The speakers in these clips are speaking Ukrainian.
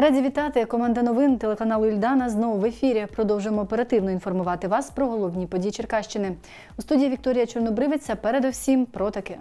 Раді вітати. Команда новин телеканалу Ільдана знову в ефірі. Продовжуємо оперативно інформувати вас про головні події Черкащини. У студії Вікторія Чорнобривиця передовсім про таке.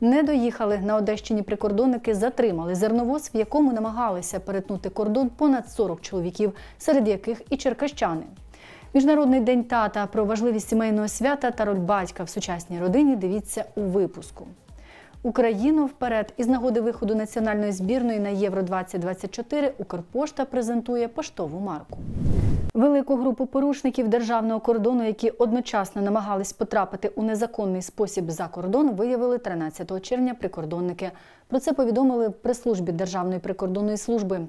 Не доїхали на Одещині прикордонники, затримали зерновоз, в якому намагалися перетнути кордон понад 40 чоловіків, серед яких і черкащани. Міжнародний день тата про важливість сімейного свята та роль батька в сучасній родині. Дивіться у випуску. Україну вперед із нагоди виходу національної збірної на Євро 2024 Укрпошта презентує поштову марку. Велику групу порушників державного кордону, які одночасно намагались потрапити у незаконний спосіб за кордон, виявили 13 червня прикордонники. Про це повідомили в прес-службі Державної прикордонної служби.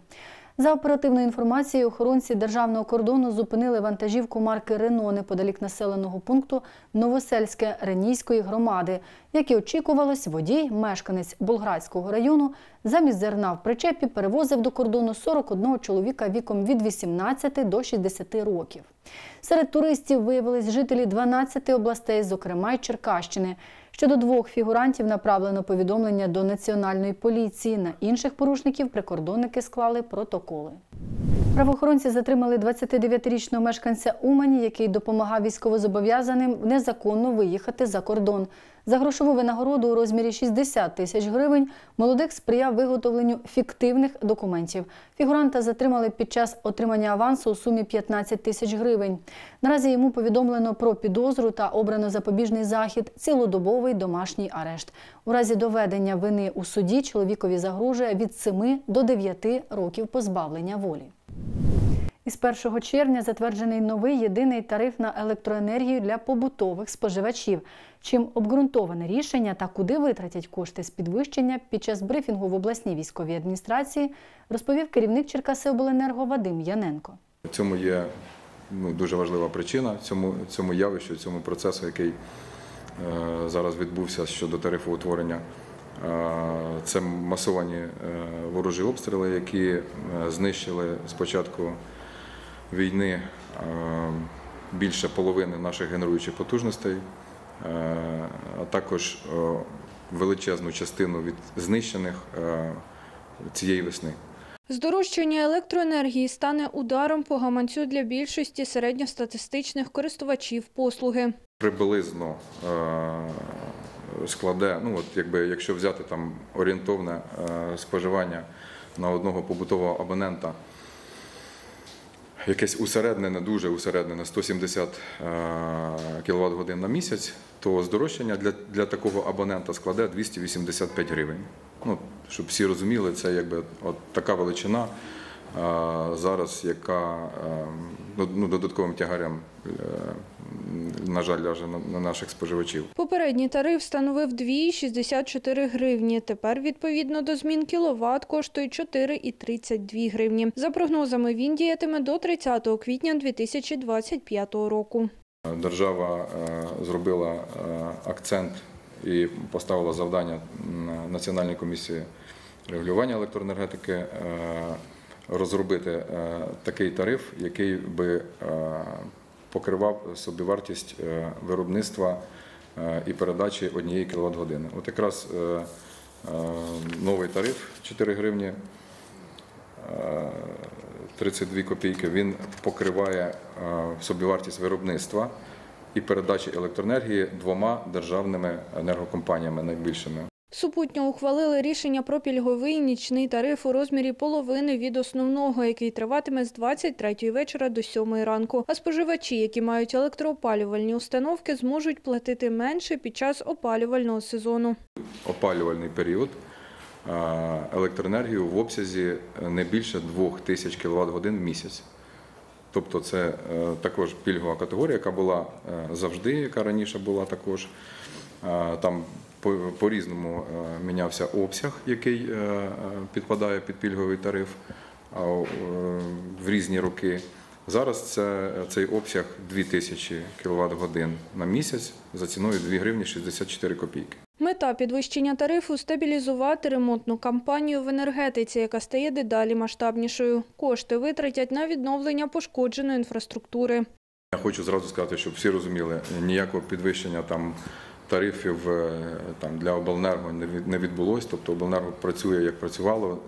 За оперативною інформацією, охоронці державного кордону зупинили вантажівку марки Рено неподалік населеного пункту Новосельське Ренійської громади. Як і очікувалось, водій, мешканець Болградського району, замість зерна в причепі перевозив до кордону 41 чоловіка віком від 18 до 60 років. Серед туристів виявились жителі 12 областей, зокрема й Черкащини. Щодо двох фігурантів направлено повідомлення до національної поліції. На інших порушників прикордонники склали протоколи. Правоохоронці затримали 29-річного мешканця Умані, який допомагав військовозобов'язаним незаконно виїхати за кордон. За грошову винагороду у розмірі 60 тисяч гривень молодик сприяв виготовленню фіктивних документів. Фігуранта затримали під час отримання авансу у сумі 15 тисяч гривень. Наразі йому повідомлено про підозру та обрано запобіжний захід цілодобовий домашній арешт. У разі доведення вини у суді чоловікові загрожує від 7 до 9 років позбавлення волі. Із 1 червня затверджений новий єдиний тариф на електроенергію для побутових споживачів. Чим обґрунтоване рішення та куди витратять кошти з підвищення під час брифінгу в обласній військовій адміністрації, розповів керівник Черкасиобленерго Вадим Яненко. В цьому є ну, дуже важлива причина цьому, цьому явищу, цьому процесу, який е, зараз відбувся щодо тарифу утворення. Е, Це масовані е, ворожі обстріли, які е, знищили спочатку війни е, більше половини наших генеруючих потужностей, е, а також е, величезну частину від знищених цієї весни. Здорожчання електроенергії стане ударом по гаманцю для більшості середньостатистичних користувачів послуги. приблизно складе, ну от якби якщо взяти там орієнтовне споживання на одного побутового абонента, якесь усереднене, дуже усереднене 170 кВт годин на місяць, то здорожчання для, для такого абонента складе 285 гривень. Ну, щоб всі розуміли, це якби от така величина зараз, яка е, ну, ну, додатковим тягарем, е, на жаль, ляже на, на наших споживачів. Попередній тариф становив 2,64 гривні. Тепер, відповідно до змін кіловат, коштує 4,32 гривні. За прогнозами, він діятиме до 30 квітня 2025 року. Держава е, зробила акцент і поставила завдання Національній комісії регулювання електроенергетики розробити е, такий тариф, який би е, покривав собівартість е, виробництва і передачі однієї кВт години. От якраз новий тариф 4 гривні. е, 32 копійки, він покриває собівартість виробництва і передачі електроенергії двома державними енергокомпаніями найбільшими. Супутньо ухвалили рішення про пільговий нічний тариф у розмірі половини від основного, який триватиме з 23 вечора до 7 ранку. А споживачі, які мають електроопалювальні установки, зможуть платити менше під час опалювального сезону. Опалювальний період електроенергію в обсязі не більше 2000 кВт годин в місяць. Тобто це е, також пільгова категорія, яка була е, завжди, яка раніше була також. Е, Там по- по-різному мінявся обсяг, який підпадає під пільговий тариф в різні роки. Зараз це, цей обсяг 2000 кВт годин на місяць за ціною 2 гривні 64 копійки. Мета підвищення тарифу – стабілізувати ремонтну кампанію в енергетиці, яка стає дедалі масштабнішою. Кошти витратять на відновлення пошкодженої інфраструктури. Я хочу зразу сказати, щоб всі розуміли, ніякого підвищення там тарифів е, там для обленерго не від- не відбулось. Тобто обленерго працює як працювало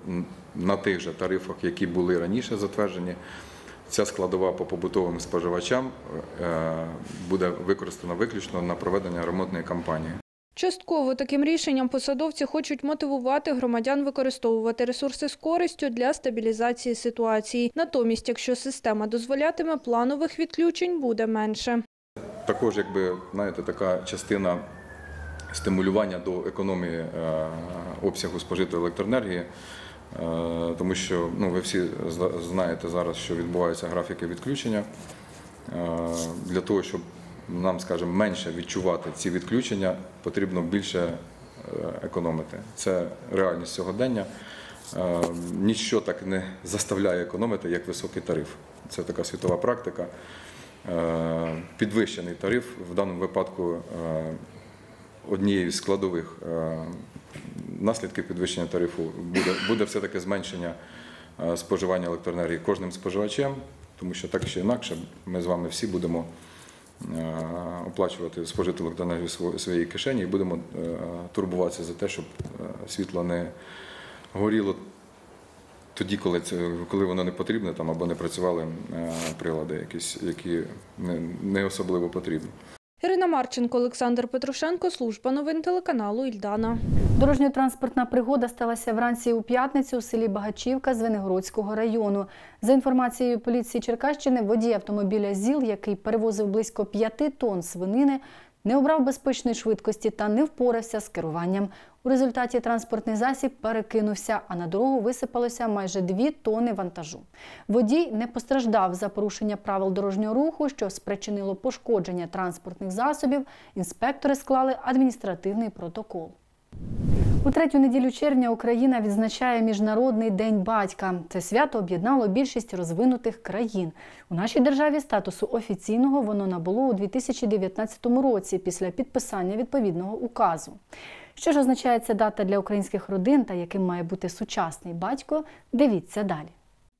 на тих же тарифах, які були раніше затверджені. Ця складова по побутовим споживачам е, буде використана виключно на проведення ремонтної кампанії. Частково таким рішенням посадовці хочуть мотивувати громадян використовувати ресурси з користю для стабілізації ситуації. Натомість, якщо система дозволятиме, планових відключень буде менше. Також, якби знаєте, така частина стимулювання до економії е, обсягу спожитої електроенергії, е, тому що ну, ви всі зна- знаєте зараз, що відбуваються графіки відключення. Е, Для того, щоб нам, скажімо, менше відчувати ці відключення, потрібно більше е, економити. Це реальність сьогодення. Е, Ніщо так не заставляє економити, як високий тариф. Це така світова практика. Е, Підвищений тариф в даному випадку однією з складових наслідків підвищення тарифу буде, буде все-таки зменшення споживання електроенергії кожним споживачем, тому що так чи інакше ми з вами всі будемо оплачувати спожиту електроенергію сво- своєї кишені і будемо е, турбуватися за те, щоб е, світло не горіло тоді, коли це коли воно не потрібне, там або не працювали е, прилади, якісь, які не особливо потрібні. Ірина Марченко, Олександр Петрушенко, служба новин телеканалу Ільдана. Дорожньо-транспортна пригода сталася вранці у п'ятницю у селі Багачівка Звенигородського району. За інформацією поліції Черкащини, водій автомобіля ЗІЛ, який перевозив близько п'яти тонн свинини, не обрав безпечної швидкості та не впорався з керуванням. У результаті транспортний засіб перекинувся, а на дорогу висипалося майже дві тонни вантажу. Водій не постраждав за порушення правил дорожнього руху, що спричинило пошкодження транспортних засобів. Інспектори склали адміністративний протокол. У третю неділю червня Україна відзначає Міжнародний день батька. Це свято об'єднало більшість розвинутих країн. У нашій державі статусу офіційного воно набуло у 2019 році після підписання відповідного указу. Що ж означає ця дата для українських родин та яким має бути сучасний батько? Дивіться далі.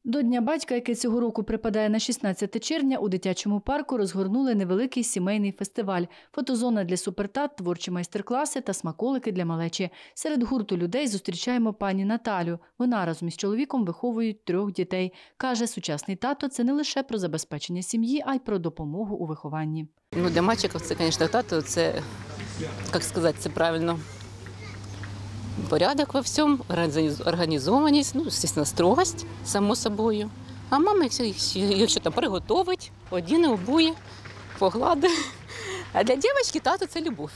До Дня батька, який цього року припадає на 16 червня, у дитячому парку розгорнули невеликий сімейний фестиваль, фотозона для супертат, творчі майстер-класи та смаколики для малечі. Серед гурту людей зустрічаємо пані Наталю. Вона разом із чоловіком виховують трьох дітей. Каже, сучасний тато це не лише про забезпечення сім'ї, а й про допомогу у вихованні. Ну, для мальчиков це, звісно, тато, це, як сказати, це правильно. Порядок во всьому, організ- організованість, ну, звісно, строгость, само собою. А мама, якщо, якщо там приготовить, одіне, обує, погладить. А для дівчинки тато це любов.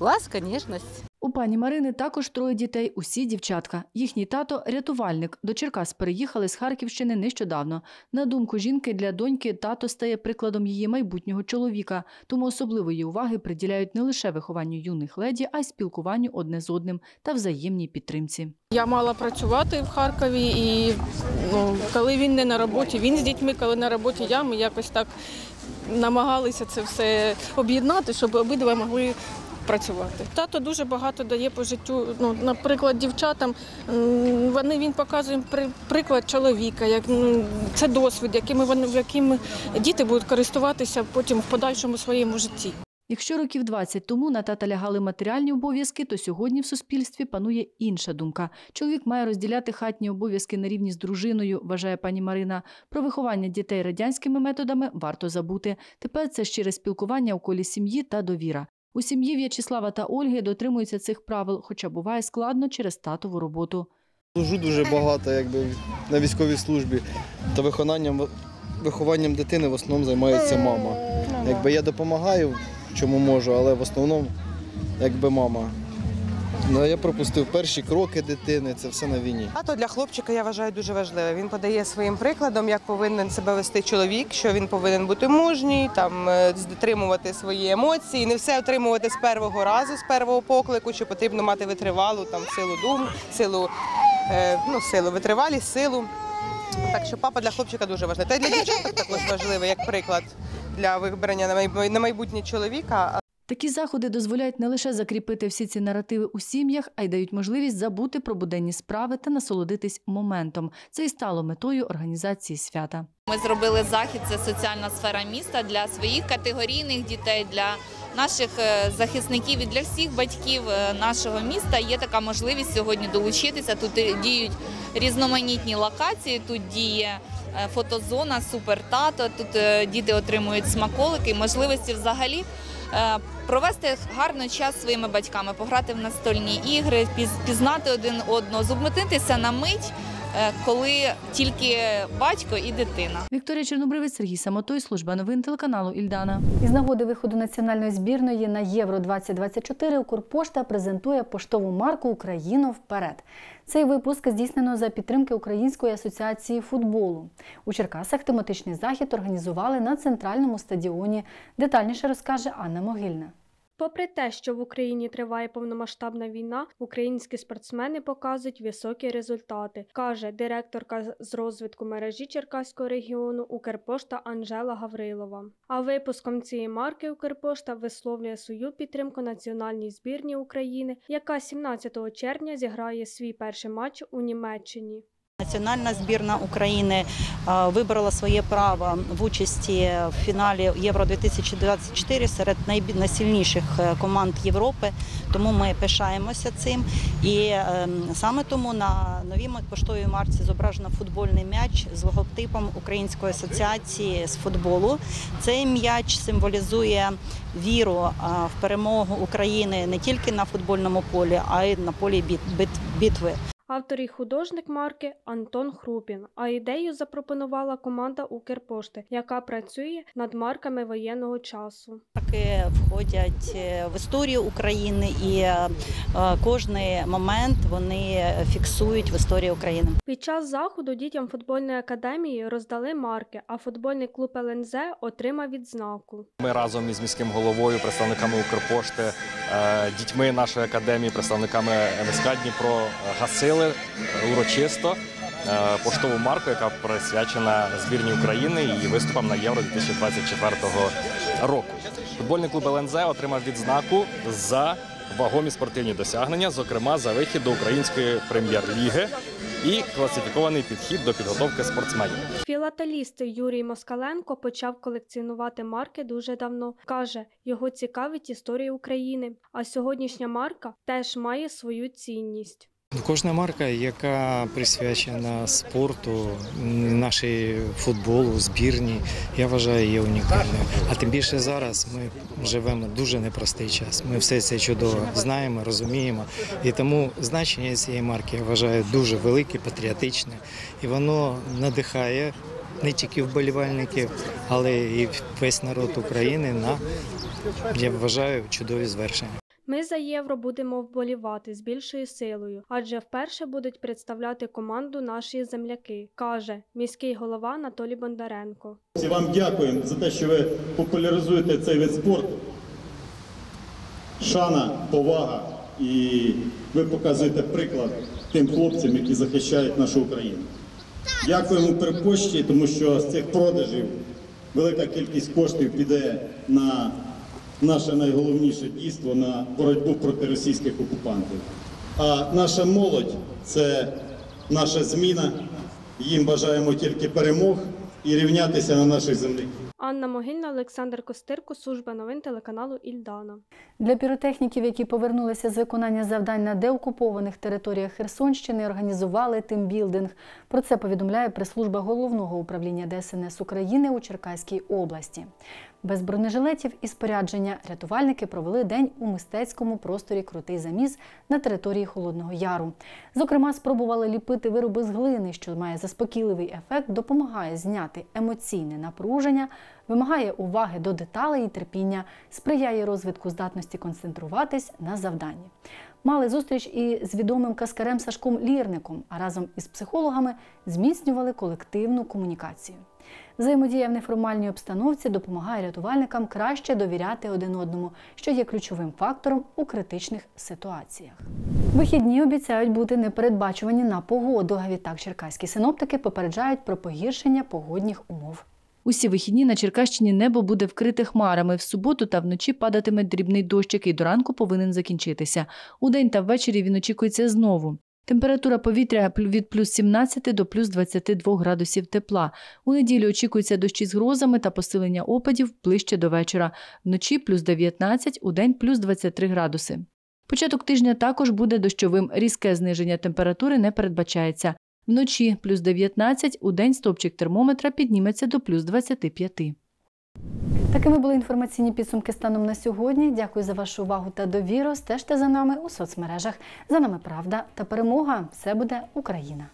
Ласка, ніжність. У пані Марини також троє дітей, усі дівчатка. Їхній тато рятувальник. До Черкас переїхали з Харківщини нещодавно. На думку жінки, для доньки тато стає прикладом її майбутнього чоловіка, тому особливої уваги приділяють не лише вихованню юних леді, а й спілкуванню одне з одним та взаємній підтримці. Я мала працювати в Харкові, і ну, коли він не на роботі, він з дітьми, коли на роботі я, ми якось так намагалися це все об'єднати, щоб обидва могли працювати. Тато дуже багато дає по життю. Ну, наприклад, дівчатам вони він показує при- приклад чоловіка, як це досвід, якими вони яким діти будуть користуватися потім в подальшому своєму житті. Якщо років 20 тому на тата лягали матеріальні обов'язки, то сьогодні в суспільстві панує інша думка. Чоловік має розділяти хатні обов'язки на рівні з дружиною, вважає пані Марина. Про виховання дітей радянськими методами варто забути. Тепер це щире спілкування у колі сім'ї та довіра. У сім'ї В'ячеслава та Ольги дотримуються цих правил, хоча буває складно через татову роботу. Служу дуже багато якби, на військовій службі. Та виконанням, вихованням дитини в основному займається мама. Якби я допомагаю, чому можу, але в основному якби мама. Ну, я пропустив перші кроки дитини, це все на війні. Тато для хлопчика я вважаю дуже важливе. Він подає своїм прикладом, як повинен себе вести чоловік, що він повинен бути мужній, там е, дотримувати свої емоції, не все отримувати з першого разу, з першого поклику, що потрібно мати витривалу там силу дум, силу, е, ну, силу витривалість, силу. Так що папа для хлопчика дуже важливий. Та й для дівчаток також важливий, як приклад для вибрання на майбутнє чоловіка. Такі заходи дозволяють не лише закріпити всі ці наративи у сім'ях, а й дають можливість забути про буденні справи та насолодитись моментом. Це і стало метою організації свята. Ми зробили захід, це соціальна сфера міста для своїх категорійних дітей, для наших е, захисників і для всіх батьків е, нашого міста. Є така можливість сьогодні долучитися. Тут е, діють різноманітні локації. Тут діє фотозона, супертато. Тут діти отримують смаколики, можливості взагалі. Е, Провести гарно час своїми батьками, пограти в настольні ігри, пізнати один одного, зубметитися на мить, е, коли тільки батько і дитина. Вікторія Чорнобривець, Сергій Самотой, служба новин телеканалу Ільдана. Із нагоди виходу національної збірної на Євро 2024 Укрпошта презентує поштову марку Україно вперед. Цей випуск здійснено за підтримки Української асоціації футболу. У Черкасах тематичний захід організували на центральному стадіоні. Детальніше розкаже Анна Могильна. Попри те, що в Україні триває повномасштабна війна, українські спортсмени показують високі результати, каже директорка з розвитку мережі Черкаського регіону Укрпошта Анжела Гаврилова. А випуском цієї марки Укрпошта висловлює свою підтримку національній збірні України, яка 17 червня зіграє свій перший матч у Німеччині. Національна збірна України виборола своє право в участі в фіналі Євро 2024 серед найсильніших е, команд Європи. Тому ми пишаємося цим. І е, саме тому на новій поштовій марці зображено футбольний м'яч з логотипом Української асоціації з футболу. Цей м'яч символізує віру в перемогу України не тільки на футбольному полі, а й на полі бит- бит- битви. Автор і художник марки Антон Хрупін. А ідею запропонувала команда Укрпошти, яка працює над марками воєнного часу. Марки входять е, в історію України і е, кожний момент вони фіксують в історії України. Під час заходу дітям футбольної академії роздали марки, а футбольний клуб ЛНЗ отримав відзнаку. Ми разом із міським головою, представниками Укрпошти, е, дітьми нашої академії, представниками МСК Дніпро е, е, урочисто е, поштову марку, яка присвячена збірній України і виступам на Євро 2024 року. Футбольний клуб ЛНЗ отримав відзнаку за вагомі спортивні досягнення, зокрема за вихід до української прем'єр-ліги і класифікований підхід до підготовки спортсменів. Філателіст Юрій Москаленко почав колекціонувати марки дуже давно. Каже, його цікавить історія України. А сьогоднішня марка теж має свою цінність. Кожна марка, яка присвячена спорту, нашій футболу, збірні, я вважаю є унікальною. А тим більше зараз ми живемо дуже непростий час. Ми все це чудово знаємо, розуміємо. І тому значення цієї марки я вважаю дуже велике, патріотичне, і воно надихає не тільки вболівальників, але і весь народ України на я вважаю чудові звершення. Ми за євро будемо вболівати з більшою силою, адже вперше будуть представляти команду наші земляки, каже міський голова Анатолій Бондаренко. Вам дякуємо за те, що ви популяризуєте цей вид спорту. Шана, повага і ви показуєте приклад тим хлопцям, які захищають нашу Україну. Дякуємо Укрпошті, тому що з цих продажів велика кількість коштів піде на наше найголовніше дійство на боротьбу проти російських окупантів. А наша молодь це наша зміна. Їм бажаємо тільки перемог і рівнятися на наших земляків. Анна Могильна, Олександр Костирко, служба новин телеканалу Ільдана. Для піротехніків, які повернулися з виконання завдань на деокупованих територіях Херсонщини, організували тимбілдинг. Про це повідомляє прес-служба головного управління ДСНС України у Черкаській області. Без бронежилетів і спорядження рятувальники провели день у мистецькому просторі Крутий заміс на території Холодного Яру. Зокрема, спробували ліпити вироби з глини, що має заспокійливий ефект, допомагає зняти емоційне напруження, вимагає уваги до деталей і терпіння, сприяє розвитку здатності концентруватись на завданні. Мали зустріч і з відомим каскарем Сашком Лірником, а разом із психологами зміцнювали колективну комунікацію. Взаємодія в неформальній обстановці допомагає рятувальникам краще довіряти один одному, що є ключовим фактором у критичних ситуаціях. Вихідні обіцяють бути непередбачувані на погоду. А відтак черкаські синоптики попереджають про погіршення погодних умов. Усі вихідні на Черкащині небо буде вкрите хмарами. В суботу та вночі падатиме дрібний дощ, який до ранку повинен закінчитися. Удень та ввечері він очікується знову. Температура повітря від плюс 17 до плюс 22 градусів тепла. У неділю очікується дощі з грозами та посилення опадів ближче до вечора. Вночі плюс 19, удень плюс 23 градуси. Початок тижня також буде дощовим. Різке зниження температури не передбачається. Вночі плюс 19, удень стопчик термометра підніметься до плюс 25. Такими були інформаційні підсумки станом на сьогодні. Дякую за вашу увагу та довіру. Стежте за нами у соцмережах. За нами правда та перемога. Все буде Україна.